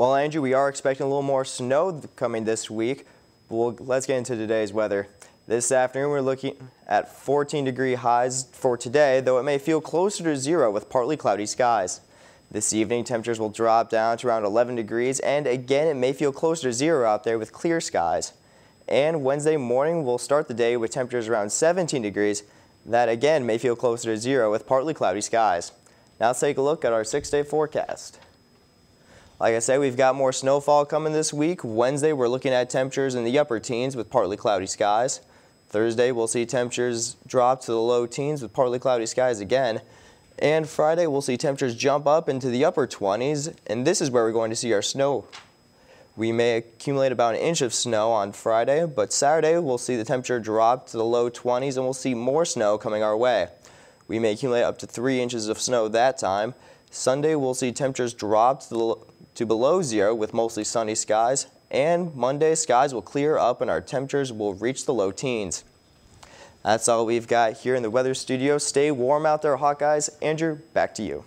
Well, Andrew, we are expecting a little more snow coming this week. Well, let's get into today's weather. This afternoon, we're looking at 14 degree highs for today, though it may feel closer to zero with partly cloudy skies. This evening, temperatures will drop down to around 11 degrees, and again, it may feel closer to zero out there with clear skies. And Wednesday morning, we'll start the day with temperatures around 17 degrees. That again may feel closer to zero with partly cloudy skies. Now let's take a look at our six-day forecast. Like I said, we've got more snowfall coming this week. Wednesday, we're looking at temperatures in the upper teens with partly cloudy skies. Thursday, we'll see temperatures drop to the low teens with partly cloudy skies again. And Friday, we'll see temperatures jump up into the upper 20s, and this is where we're going to see our snow. We may accumulate about an inch of snow on Friday, but Saturday we'll see the temperature drop to the low 20s and we'll see more snow coming our way. We may accumulate up to 3 inches of snow that time. Sunday we'll see temperatures drop to, the, to below zero with mostly sunny skies, and Monday skies will clear up and our temperatures will reach the low teens. That's all we've got here in the weather studio. Stay warm out there, Hawkeyes. Andrew, back to you.